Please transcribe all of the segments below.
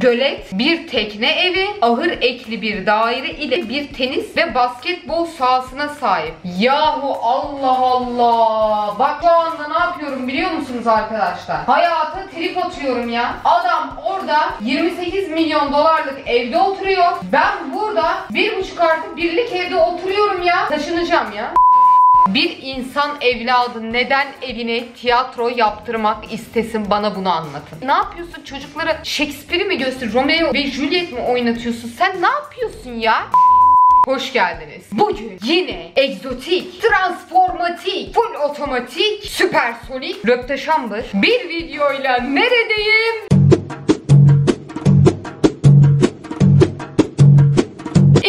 gölet, bir tekne evi, ahır ekli bir daire ile bir tenis ve basketbol sahasına sahip. Yahu Allah Allah. Bak şu anda ne yapıyorum biliyor musunuz arkadaşlar? Hayata trip atıyorum ya. Adam orada 28 milyon dolarlık evde oturuyor. Ben burada bir buçuk artı birlik evde oturuyorum ya. Taşınacağım ya. Bir insan evladı neden evine tiyatro yaptırmak istesin bana bunu anlatın. Ne yapıyorsun çocuklara Shakespeare'i mi göster Romeo ve Juliet mi oynatıyorsun? Sen ne yapıyorsun ya? Hoş geldiniz. Bugün yine egzotik, transformatik, full otomatik, süpersonik, röpteşambır bir videoyla neredeyim?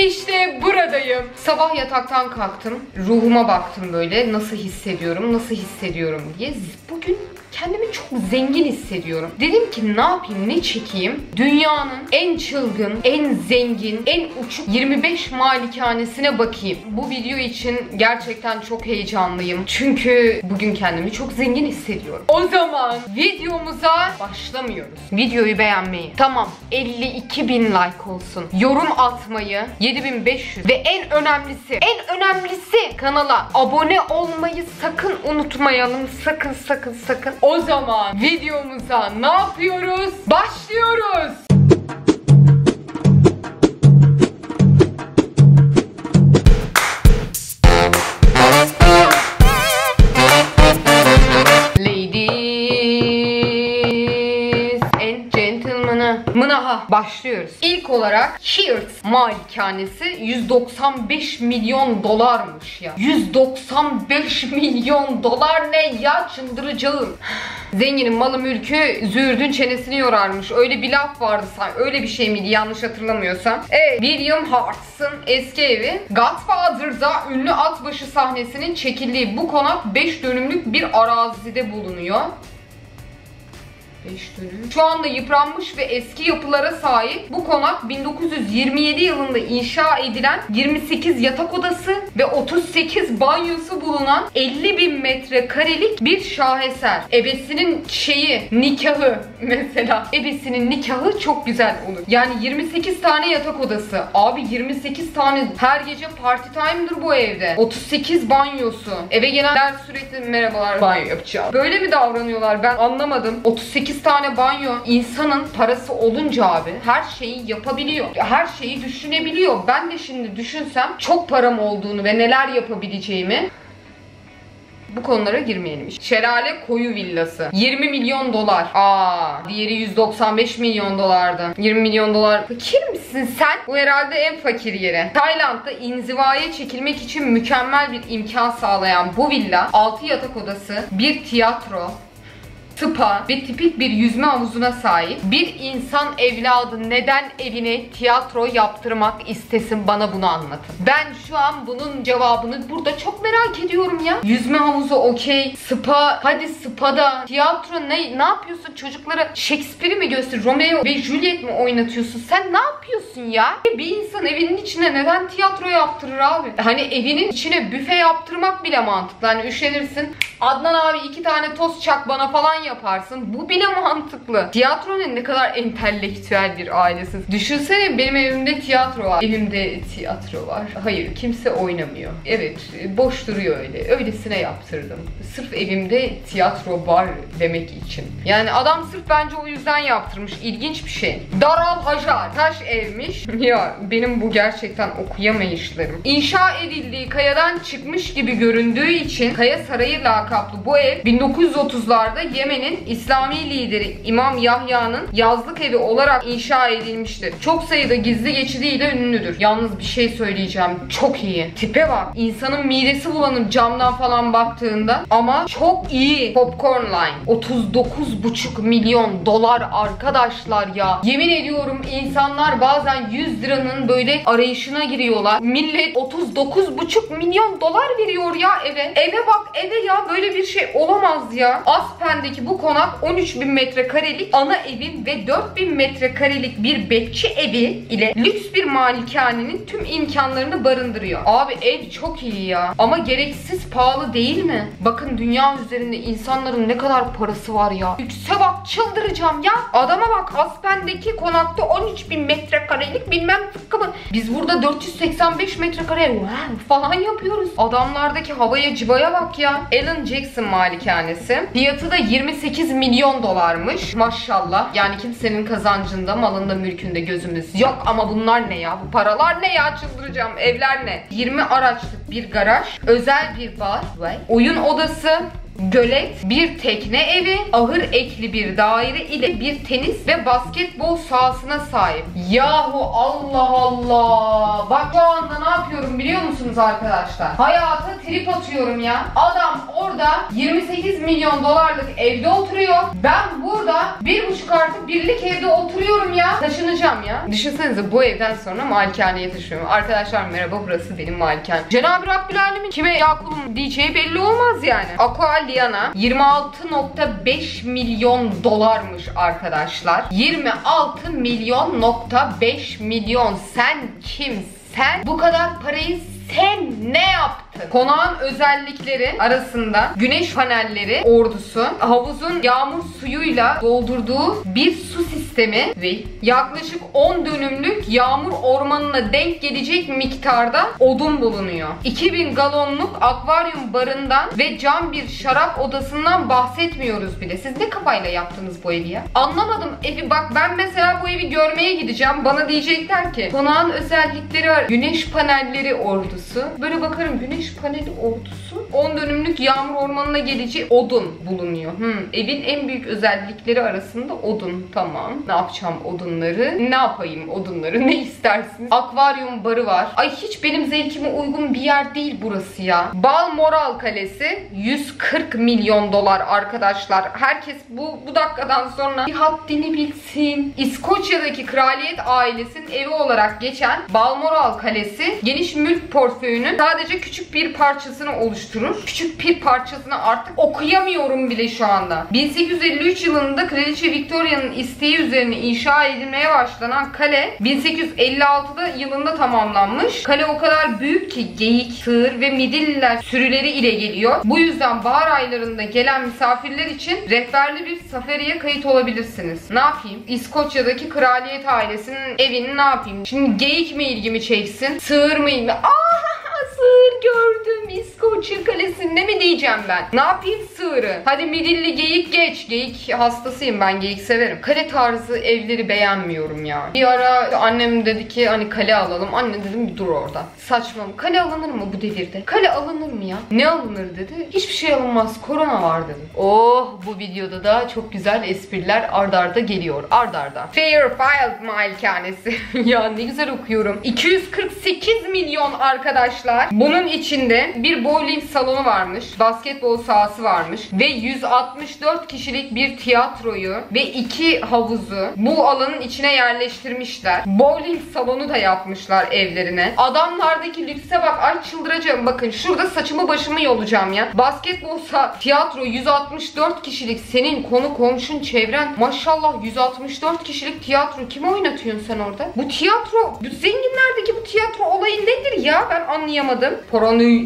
İşte buradayım. Sabah yataktan kalktım. Ruhuma baktım böyle. Nasıl hissediyorum, nasıl hissediyorum diye. Bugün kendimi çok zengin hissediyorum. Dedim ki ne yapayım, ne çekeyim? Dünyanın en çılgın, en zengin, en uçuk 25 malikanesine bakayım. Bu video için gerçekten çok heyecanlıyım. Çünkü bugün kendimi çok zengin hissediyorum. O zaman videomuza başlamıyoruz. Videoyu beğenmeyi. Tamam 52 bin like olsun. Yorum atmayı 7500 ve en önemlisi en önemlisi kanala abone olmayı sakın unutmayalım. Sakın sakın sakın. O zaman videomuza ne yapıyoruz? Başlıyoruz. Başlıyoruz. İlk olarak Cheers malikanesi 195 milyon dolarmış ya. 195 milyon dolar ne ya çıldıracağım. Zenginin malı mülkü züğürdün çenesini yorarmış. Öyle bir laf vardı sanki. Öyle bir şey miydi yanlış hatırlamıyorsam. Evet William Hart'sın eski evi. Godfather'da ünlü atbaşı sahnesinin çekildiği bu konak 5 dönümlük bir arazide bulunuyor. 5 dönüm. Şu anda yıpranmış ve eski yapılara sahip bu konak 1927 yılında inşa edilen 28 yatak odası ve 38 banyosu bulunan 50 bin metrekarelik bir şaheser. Ebesinin şeyi nikahı mesela. Ebesinin nikahı çok güzel olur. Yani 28 tane yatak odası. Abi 28 tane her gece party time'dır bu evde. 38 banyosu. Eve gelenler sürekli merhabalar banyo yapacağım. Böyle mi davranıyorlar ben anlamadım. 38 tane banyo insanın parası olunca abi her şeyi yapabiliyor. Her şeyi düşünebiliyor. Ben de şimdi düşünsem çok param olduğunu ve neler yapabileceğimi bu konulara girmeyelim. Şelale Koyu Villası. 20 milyon dolar. Aa, diğeri 195 milyon dolardı. 20 milyon dolar. Fakir misin sen? Bu herhalde en fakir yeri. Tayland'da inzivaya çekilmek için mükemmel bir imkan sağlayan bu villa 6 yatak odası, bir tiyatro, spa ve tipik bir yüzme havuzuna sahip bir insan evladı neden evine tiyatro yaptırmak istesin bana bunu anlatın. Ben şu an bunun cevabını burada çok merak ediyorum ya. Yüzme havuzu okey, spa, hadi spa'da, tiyatro ne ne yapıyorsun çocuklara Shakespeare'i mi göster, Romeo ve Juliet mi oynatıyorsun? Sen ne yapıyorsun ya? Bir insan evinin içine neden tiyatro yaptırır abi? Hani evinin içine büfe yaptırmak bile mantıklı. Hani üşenirsin. Adnan abi iki tane tost çak bana falan yaparsın. Bu bile mantıklı. Tiyatronun ne kadar entelektüel bir ailesiz. Düşünsene benim evimde tiyatro var. Evimde tiyatro var. Hayır kimse oynamıyor. Evet boş duruyor öyle. Öylesine yaptırdım. Sırf evimde tiyatro var demek için. Yani adam sırf bence o yüzden yaptırmış. İlginç bir şey. Daral Hajar. Taş evmiş. ya benim bu gerçekten okuyamayışlarım. İnşa edildiği kayadan çıkmış gibi göründüğü için Kaya Sarayı lakaplı bu ev 1930'larda Yemen'in İslami lideri İmam Yahya'nın yazlık evi olarak inşa edilmiştir. Çok sayıda gizli geçidiyle ünlüdür. Yalnız bir şey söyleyeceğim. Çok iyi. Tipe bak. İnsanın midesi bulanır camdan falan baktığında. Ama çok iyi. Popcorn Line. 39,5 milyon dolar arkadaşlar ya. Yemin ediyorum insanlar bazen 100 liranın böyle arayışına giriyorlar. Millet 39,5 milyon dolar veriyor ya eve. Eve bak eve ya böyle bir şey olamaz ya. Aspen'deki bu konak 13 bin metrekarelik ana evin ve 4 bin metrekarelik bir bekçi evi ile lüks bir malikanenin tüm imkanlarını barındırıyor. Abi ev çok iyi ya. Ama gereksiz pahalı değil mi? Bakın dünya üzerinde insanların ne kadar parası var ya. Lükse bak çıldıracağım ya. Adama bak Aspen'deki konakta 13 bin metrekarelik bilmem tıkkı mı. Biz burada 485 metrekare falan yapıyoruz. Adamlardaki havaya civaya bak ya. Alan Jackson malikanesi. Fiyatı da 28 milyon dolarmış. Maşallah. Yani kimsenin kazancında, malında, mülkünde gözümüz yok. Ama bunlar ne ya? Bu paralar ne ya? Çıldıracağım. Evler ne? 20 araçlık bir garaj. Özel bir bar. Oyun odası gölet, bir tekne evi, ahır ekli bir daire ile bir tenis ve basketbol sahasına sahip. Yahu Allah Allah. Bak şu anda ne yapıyorum biliyor musunuz arkadaşlar? Hayata trip atıyorum ya. Adam orada 28 milyon dolarlık evde oturuyor. Ben burada bir buçuk artı birlik evde oturuyorum ya. Taşınacağım ya. Düşünsenize bu evden sonra malikaneye taşıyorum. Arkadaşlar merhaba burası benim malikanem. Cenab-ı Rabbül Alemin kime ya kulum diyeceği belli olmaz yani. Aqua Liana 26.5 milyon dolarmış arkadaşlar. 26 milyon nokta 5 milyon. Sen kimsen? Bu kadar parayı sen ne yaptın? Konağın özellikleri arasında güneş panelleri ordusu, havuzun yağmur suyuyla doldurduğu bir su sistemi ve yaklaşık 10 dönümlük yağmur ormanına denk gelecek miktarda odun bulunuyor. 2000 galonluk akvaryum barından ve cam bir şarap odasından bahsetmiyoruz bile. Siz ne kafayla yaptınız bu evi ya? Anlamadım evi bak ben mesela bu evi görmeye gideceğim. Bana diyecekler ki konağın özellikleri var. Güneş panelleri ordusu. Böyle bakarım güneş spannend und ordusu 10 dönümlük yağmur ormanına geleceği odun bulunuyor. Hmm, evin en büyük özellikleri arasında odun. Tamam. Ne yapacağım odunları? Ne yapayım odunları? Ne istersiniz? Akvaryum barı var. Ay hiç benim zevkime uygun bir yer değil burası ya. Balmoral Kalesi 140 milyon dolar arkadaşlar. Herkes bu bu dakikadan sonra bir haddini bilsin. İskoçya'daki kraliyet ailesinin evi olarak geçen Balmoral Kalesi geniş mülk portföyünün sadece küçük bir parçasını oluşturur. Küçük bir parçasını artık okuyamıyorum bile şu anda. 1853 yılında Kraliçe Victoria'nın isteği üzerine inşa edilmeye başlanan kale 1856'da yılında tamamlanmış. Kale o kadar büyük ki geyik, sığır ve midilliler sürüleri ile geliyor. Bu yüzden bahar aylarında gelen misafirler için rehberli bir safariye kayıt olabilirsiniz. Ne yapayım? İskoçya'daki kraliyet ailesinin evini ne yapayım? Şimdi geyik mi ilgimi çeksin? Sığır mı ilgimi? Aa! Sığır gördüm İskoçya kalesinde mi diyeceğim ben? Ne yapayım sığırı? Hadi midilli geyik geç. Geyik hastasıyım ben geyik severim. Kale tarzı evleri beğenmiyorum ya. Bir ara annem dedi ki hani kale alalım. Anne dedim dur orada. Saçma. Kale alınır mı bu devirde? Kale alınır mı ya? Ne alınır dedi. Hiçbir şey alınmaz. Korona var dedi. Oh bu videoda da çok güzel espriler ardarda arda geliyor. Ardarda. Arda. Fairfield malikanesi. ya ne güzel okuyorum. 248 milyon arkadaşlar. Bunun içinde bir bowling salonu varmış. Basketbol sahası varmış. Ve 164 kişilik bir tiyatroyu ve iki havuzu bu alanın içine yerleştirmişler. Bowling salonu da yapmışlar evlerine. Adamlardaki lükse bak ay çıldıracağım. Bakın şurada saçımı başımı yolacağım ya. Basketbol sa tiyatro 164 kişilik senin konu komşun çevren. Maşallah 164 kişilik tiyatro kim oynatıyorsun sen orada? Bu tiyatro bu zenginlerdeki bu tiyatro olayı nedir ya? Ben anlayamadım. Paranoy.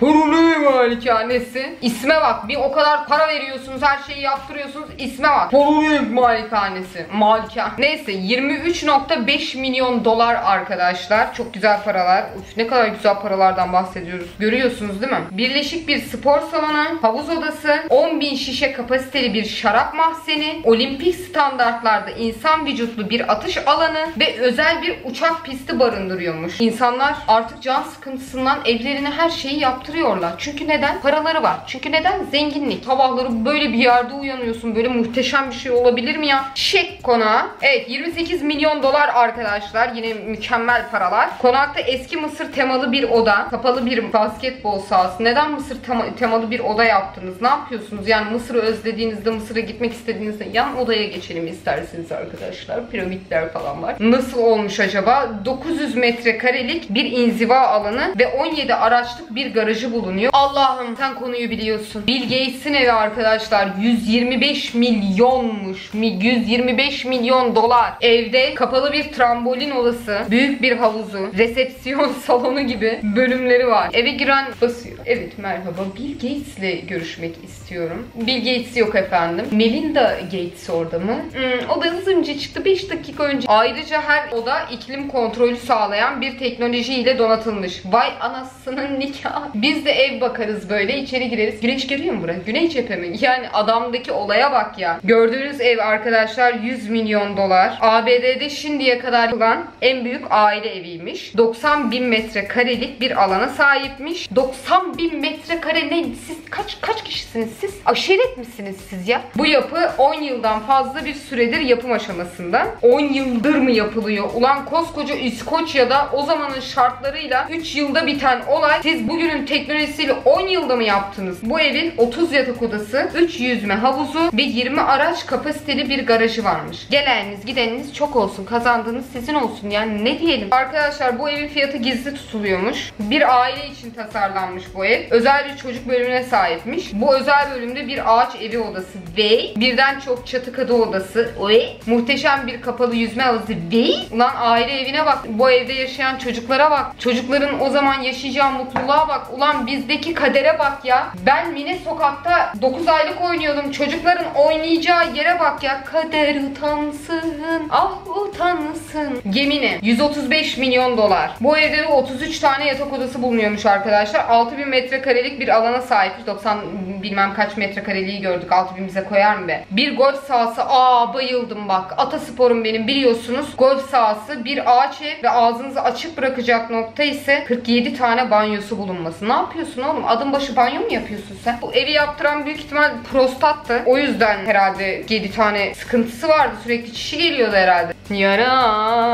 Paranoy malikanesi. İsme bak. Bir o kadar para veriyorsunuz. Her şeyi yaptırıyorsunuz. İsme bak. Paranoy malikanesi. Malikan. Neyse 23.5 milyon dolar arkadaşlar. Çok güzel paralar. Uf, ne kadar güzel paralardan bahsediyoruz. Görüyorsunuz değil mi? Birleşik bir spor salonu. Havuz odası. 10 bin şişe kapasiteli bir şarap mahzeni. Olimpik standartlarda insan vücutlu bir atış alanı ve özel bir uçak pisti barındırıyormuş. İnsanlar artık can sıkıntısından evlerine her şeyi yaptırıyorlar. Çünkü neden? Paraları var. Çünkü neden? Zenginlik. Sabahları böyle bir yerde uyanıyorsun. Böyle muhteşem bir şey olabilir mi ya? Şek konağı. Evet 28 milyon dolar arkadaşlar. Yine mükemmel paralar. Konakta eski Mısır temalı bir oda. Kapalı bir basketbol sahası. Neden Mısır temalı bir oda yaptınız? Ne yapıyorsunuz? Yani Mısır'ı özlediğinizde, Mısır'a gitmek istediğinizde yan odaya geçelim isterseniz arkadaşlar. Piramitler falan var. Nasıl olmuş acaba? 900 metrekarelik bir inziva alanı ve 17 17 araçlık bir garajı bulunuyor. Allah'ım sen konuyu biliyorsun. Bill Gates'in evi arkadaşlar 125 milyonmuş. Mi- 125 milyon dolar. Evde kapalı bir trambolin odası, büyük bir havuzu, resepsiyon salonu gibi bölümleri var. Eve giren basıyor. Evet merhaba Bill Gates'le görüşmek istiyorum. Bill Gates yok efendim. Melinda Gates orada mı? Hmm, o da hızlıca çıktı 5 dakika önce. Ayrıca her oda iklim kontrolü sağlayan bir teknolojiyle donatılmış. Vay anasının nikahı. Biz de ev bakarız böyle içeri gireriz. Güneş geliyor mu buraya? Güney cephe mi? Yani adamdaki olaya bak ya. Gördüğünüz ev arkadaşlar 100 milyon dolar. ABD'de şimdiye kadar yapılan en büyük aile eviymiş. 90 bin metrekarelik bir alana sahipmiş. 90 bin metrekare ne? Siz kaç kaç kişisiniz siz? Aşiret misiniz siz ya? Bu yapı 10 yıldan fazla bir süredir yapım aşamasında. 10 yıldır mı yapılıyor? Ulan koskoca İskoçya'da o zamanın şartlarıyla 3 yılda biten olay siz bugünün teknolojisiyle 10 yılda mı yaptınız? Bu evin 30 yatak odası, 3 yüzme havuzu ve 20 araç kapasiteli bir garajı varmış. Geleniniz gideniniz çok olsun. Kazandığınız sizin olsun. Yani ne diyelim? Arkadaşlar bu evin fiyatı gizli tutuluyormuş. Bir aile için tasarlanmış bu ev. Özel bir çocuk bölümüne sahipmiş. Bu özel bölümde bir ağaç evi odası ve birden çok çatı katı odası ve muhteşem bir kapalı yüzme havuzu ve ulan aile evine bak. Bu evde yaşayan çocuklara bak. Çocukların o zaman yaşayacağı mutluluğa bak. Ulan bizdeki kadere bak ya. Ben Mine sokakta 9 aylık oynuyordum. Çocukların oynayacağı yere bak ya. Kader utansın. Ah utansın. Gemini 135 milyon dolar. Bu evde de 33 tane yatak odası bulunuyormuş arkadaşlar. 6000 metrekarelik bir alana sahip. 90 bilmem kaç metrekareliği gördük. 6000 bize koyar mı be? Bir golf sahası. Aa bayıldım bak. Atasporum benim biliyorsunuz. Golf sahası, bir ağaç ev ve ağzınızı açık bırakacak nokta ise 47 tane banyosu bulunması. Ne yapıyorsun oğlum? Adım başı banyo mu yapıyorsun sen? Bu evi yaptıran büyük ihtimal prostattı. O yüzden herhalde 7 tane sıkıntısı vardı. Sürekli çişi geliyordu herhalde. Yaranıyım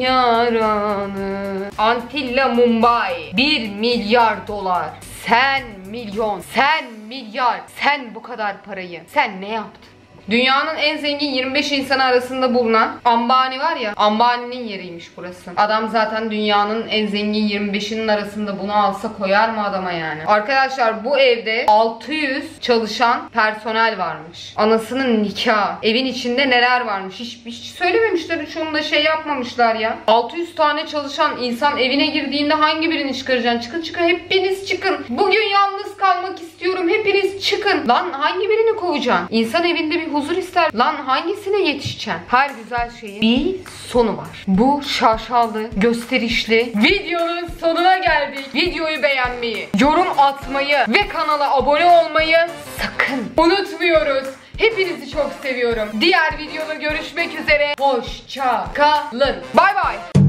yaranı. Antilla Mumbai 1 milyar dolar. Sen milyon, sen milyar, sen bu kadar parayı, sen ne yaptın? Dünyanın en zengin 25 insanı arasında bulunan Ambani var ya, Ambani'nin yeriymiş burası. Adam zaten dünyanın en zengin 25'inin arasında bunu alsa koyar mı adama yani? Arkadaşlar bu evde 600 çalışan personel varmış. Anasının nikahı. Evin içinde neler varmış? Hiç, hiç söylememişler. Şunu da şey yapmamışlar ya. 600 tane çalışan insan evine girdiğinde hangi birini çıkaracaksın? Çıkın çıkın hepiniz çıkın. Bugün yalnız kalmak istiyorum. Hepiniz çıkın. Lan hangi birini kovacaksın? İnsan evinde bir huzur ister. Lan hangisine yetişeceksin? Her güzel şeyin bir sonu var. Bu şaşalı, gösterişli videonun sonuna geldik. Videoyu beğenmeyi, yorum atmayı ve kanala abone olmayı sakın unutmuyoruz. Hepinizi çok seviyorum. Diğer videoda görüşmek üzere. Hoşça kalın. Bay bay.